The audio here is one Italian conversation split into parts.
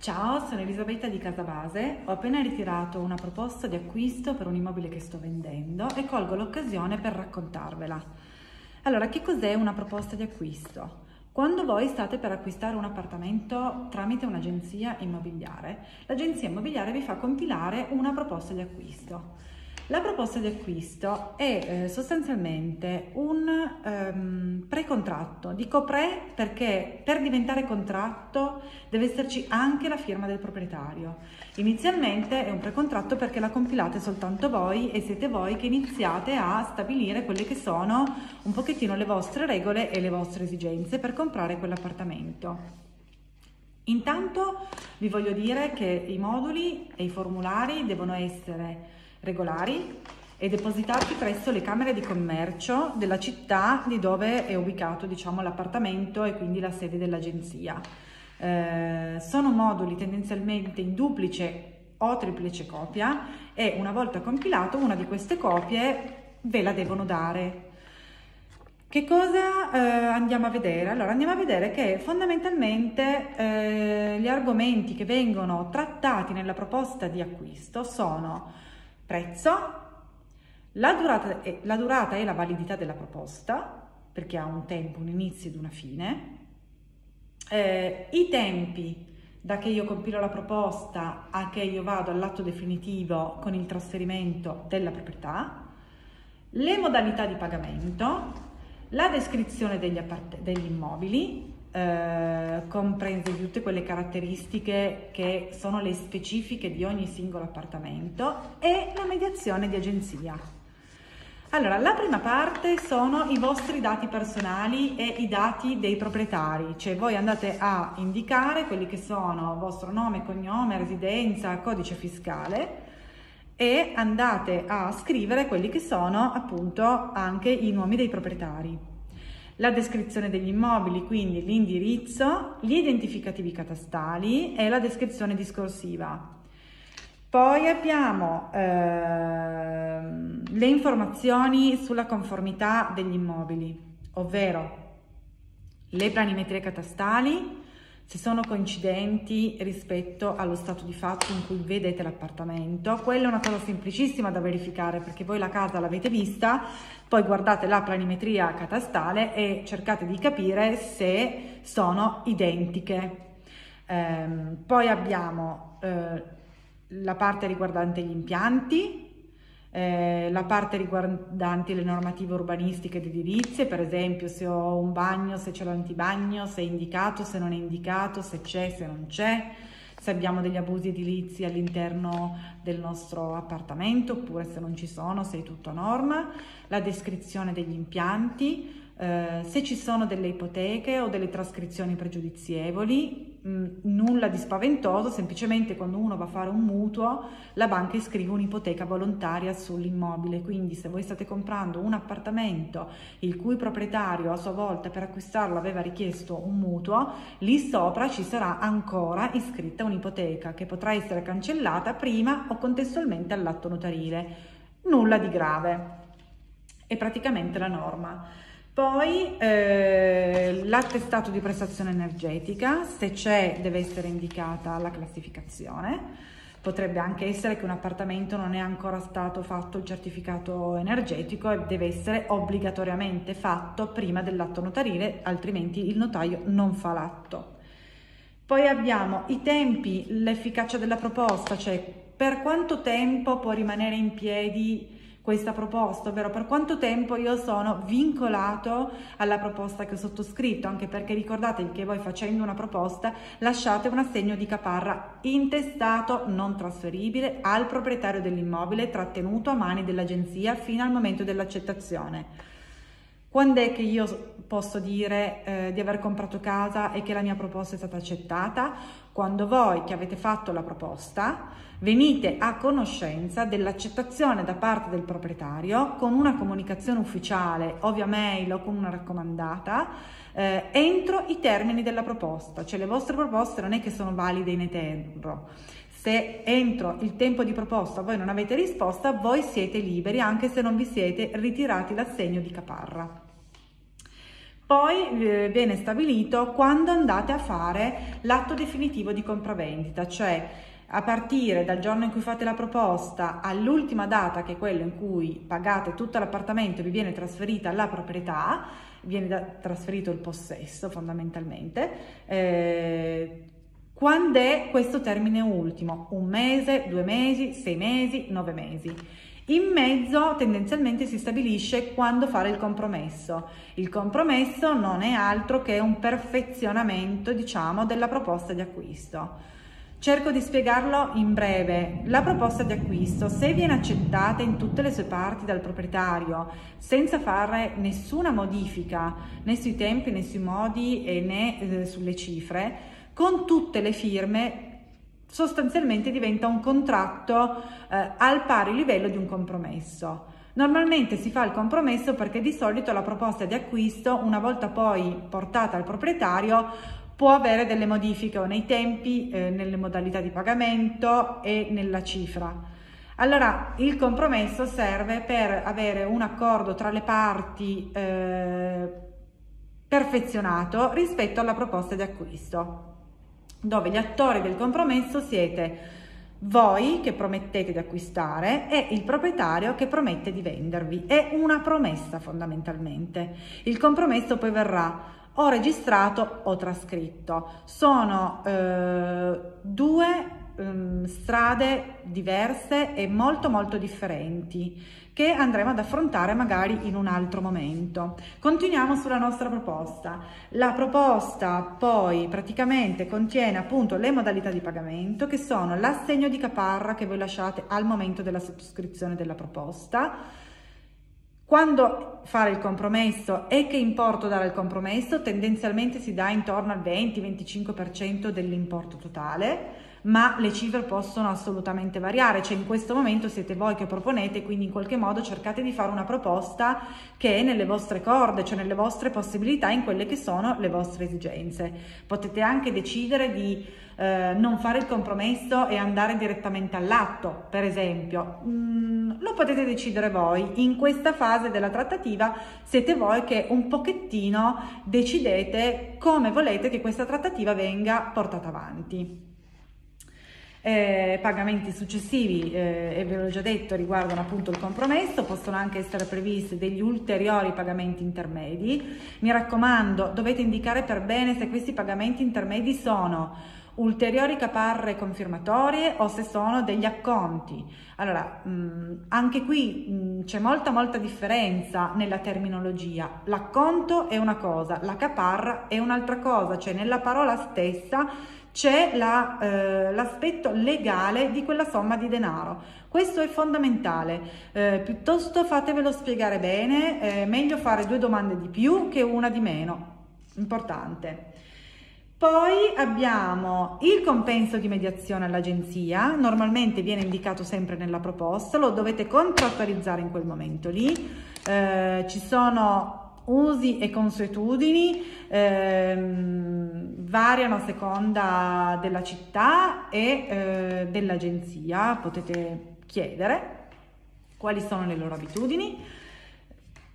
Ciao, sono Elisabetta di Casabase. Ho appena ritirato una proposta di acquisto per un immobile che sto vendendo e colgo l'occasione per raccontarvela. Allora, che cos'è una proposta di acquisto? Quando voi state per acquistare un appartamento tramite un'agenzia immobiliare, l'agenzia immobiliare vi fa compilare una proposta di acquisto. La proposta di acquisto è eh, sostanzialmente un um, pre-contratto. Dico pre perché per diventare contratto deve esserci anche la firma del proprietario. Inizialmente è un pre-contratto perché la compilate soltanto voi e siete voi che iniziate a stabilire quelle che sono un pochettino le vostre regole e le vostre esigenze per comprare quell'appartamento. Intanto vi voglio dire che i moduli e i formulari devono essere regolari e depositati presso le camere di commercio della città di dove è ubicato diciamo, l'appartamento e quindi la sede dell'agenzia. Eh, sono moduli tendenzialmente in duplice o triplice copia e una volta compilato una di queste copie ve la devono dare. Che cosa eh, andiamo a vedere? Allora andiamo a vedere che fondamentalmente eh, gli argomenti che vengono trattati nella proposta di acquisto sono prezzo, la durata, e, la durata e la validità della proposta, perché ha un tempo, un inizio ed una fine, eh, i tempi da che io compilo la proposta a che io vado all'atto definitivo con il trasferimento della proprietà, le modalità di pagamento, la descrizione degli, degli immobili, eh, comprese tutte quelle caratteristiche che sono le specifiche di ogni singolo appartamento e la mediazione di agenzia. Allora, la prima parte sono i vostri dati personali e i dati dei proprietari, cioè voi andate a indicare quelli che sono vostro nome, cognome, residenza, codice fiscale e andate a scrivere quelli che sono appunto anche i nomi dei proprietari la descrizione degli immobili, quindi l'indirizzo, gli identificativi catastali e la descrizione discorsiva. Poi abbiamo eh, le informazioni sulla conformità degli immobili, ovvero le planimetrie catastali, se sono coincidenti rispetto allo stato di fatto in cui vedete l'appartamento. Quella è una cosa semplicissima da verificare perché voi la casa l'avete vista, poi guardate la planimetria catastale e cercate di capire se sono identiche. Eh, poi abbiamo eh, la parte riguardante gli impianti, eh, la parte riguardante le normative urbanistiche ed edilizie, per esempio se ho un bagno, se c'è l'antibagno, se è indicato, se non è indicato, se c'è, se non c'è, se abbiamo degli abusi edilizi all'interno del nostro appartamento oppure se non ci sono, se è tutto a norma, la descrizione degli impianti, eh, se ci sono delle ipoteche o delle trascrizioni pregiudizievoli, mm, nulla di spaventoso, semplicemente quando uno va a fare un mutuo la banca iscrive un'ipoteca volontaria sull'immobile, quindi se voi state comprando un appartamento il cui proprietario a sua volta per acquistarlo aveva richiesto un mutuo, lì sopra ci sarà ancora iscritta un'ipoteca che potrà essere cancellata prima o contestualmente all'atto notarile. Nulla di grave, è praticamente la norma. Poi eh, l'attestato di prestazione energetica, se c'è deve essere indicata la classificazione. Potrebbe anche essere che un appartamento non è ancora stato fatto il certificato energetico e deve essere obbligatoriamente fatto prima dell'atto notarile, altrimenti il notaio non fa l'atto. Poi abbiamo i tempi, l'efficacia della proposta, cioè per quanto tempo può rimanere in piedi questa proposta, ovvero per quanto tempo io sono vincolato alla proposta che ho sottoscritto, anche perché ricordatevi che voi facendo una proposta lasciate un assegno di caparra intestato non trasferibile al proprietario dell'immobile trattenuto a mani dell'agenzia fino al momento dell'accettazione. Quando è che io posso dire eh, di aver comprato casa e che la mia proposta è stata accettata? Quando voi che avete fatto la proposta venite a conoscenza dell'accettazione da parte del proprietario con una comunicazione ufficiale o via mail o con una raccomandata eh, entro i termini della proposta, cioè le vostre proposte non è che sono valide in eterno. Se entro il tempo di proposta voi non avete risposta, voi siete liberi anche se non vi siete ritirati l'assegno di caparra. Poi eh, viene stabilito quando andate a fare l'atto definitivo di compravendita, cioè a partire dal giorno in cui fate la proposta all'ultima data, che è quella in cui pagate tutto l'appartamento e vi viene trasferita la proprietà, viene trasferito il possesso fondamentalmente, eh, quando è questo termine ultimo? Un mese, due mesi, sei mesi, nove mesi. In mezzo tendenzialmente si stabilisce quando fare il compromesso. Il compromesso non è altro che un perfezionamento, diciamo, della proposta di acquisto. Cerco di spiegarlo in breve. La proposta di acquisto, se viene accettata in tutte le sue parti dal proprietario, senza fare nessuna modifica né sui tempi né sui modi né eh, sulle cifre, con tutte le firme sostanzialmente diventa un contratto eh, al pari livello di un compromesso. Normalmente si fa il compromesso perché di solito la proposta di acquisto, una volta poi portata al proprietario, può avere delle modifiche nei tempi, eh, nelle modalità di pagamento e nella cifra. Allora il compromesso serve per avere un accordo tra le parti eh, perfezionato rispetto alla proposta di acquisto dove gli attori del compromesso siete voi che promettete di acquistare e il proprietario che promette di vendervi. È una promessa fondamentalmente. Il compromesso poi verrà o registrato o trascritto. Sono eh, due eh, strade diverse e molto molto differenti che andremo ad affrontare magari in un altro momento. Continuiamo sulla nostra proposta. La proposta poi praticamente contiene appunto le modalità di pagamento che sono l'assegno di caparra che voi lasciate al momento della sottoscrizione della proposta, quando fare il compromesso e che importo dare al compromesso? Tendenzialmente si dà intorno al 20-25% dell'importo totale ma le cifre possono assolutamente variare, cioè in questo momento siete voi che proponete, quindi in qualche modo cercate di fare una proposta che è nelle vostre corde, cioè nelle vostre possibilità, in quelle che sono le vostre esigenze. Potete anche decidere di eh, non fare il compromesso e andare direttamente all'atto, per esempio. Mm, lo potete decidere voi. In questa fase della trattativa siete voi che un pochettino decidete come volete che questa trattativa venga portata avanti. Eh, pagamenti successivi, eh, e ve l'ho già detto, riguardano appunto il compromesso, possono anche essere previsti degli ulteriori pagamenti intermedi. Mi raccomando, dovete indicare per bene se questi pagamenti intermedi sono ulteriori caparre confermatorie o se sono degli acconti. Allora, mh, mm, anche qui mm, c'è molta molta differenza nella terminologia. L'acconto è una cosa, la caparra è un'altra cosa, cioè nella parola stessa c'è la, eh, l'aspetto legale di quella somma di denaro. Questo è fondamentale, eh, piuttosto fatevelo spiegare bene, è meglio fare due domande di più che una di meno, importante. Poi abbiamo il compenso di mediazione all'agenzia, normalmente viene indicato sempre nella proposta, lo dovete contrattualizzare in quel momento lì, eh, ci sono usi e consuetudini. Ehm, variano a seconda della città e eh, dell'agenzia, potete chiedere quali sono le loro abitudini.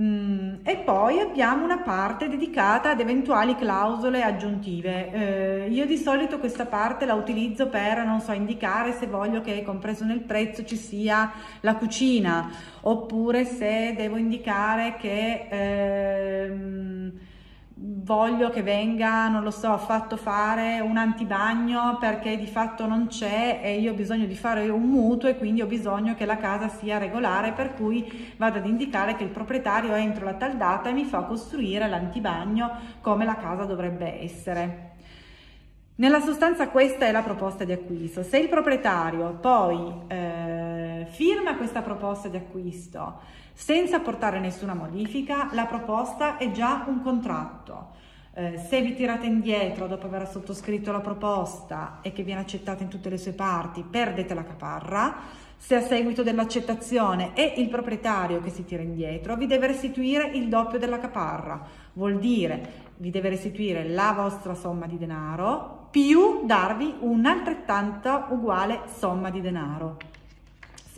Mm, e poi abbiamo una parte dedicata ad eventuali clausole aggiuntive. Eh, io di solito questa parte la utilizzo per, non so, indicare se voglio che compreso nel prezzo ci sia la cucina, oppure se devo indicare che... Ehm, voglio che venga, non lo so, fatto fare un antibagno perché di fatto non c'è e io ho bisogno di fare un mutuo e quindi ho bisogno che la casa sia regolare per cui vado ad indicare che il proprietario entro la tal data mi fa costruire l'antibagno come la casa dovrebbe essere. Nella sostanza questa è la proposta di acquisto. Se il proprietario poi eh, firma questa proposta di acquisto senza portare nessuna modifica, la proposta è già un contratto. Eh, se vi tirate indietro dopo aver sottoscritto la proposta e che viene accettata in tutte le sue parti, perdete la caparra. Se a seguito dell'accettazione è il proprietario che si tira indietro, vi deve restituire il doppio della caparra. Vuol dire vi deve restituire la vostra somma di denaro più darvi un'altrettanta uguale somma di denaro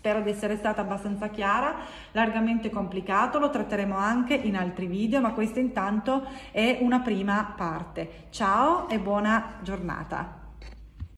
Spero di essere stata abbastanza chiara, largamente complicato, lo tratteremo anche in altri video, ma questa intanto è una prima parte. Ciao e buona giornata!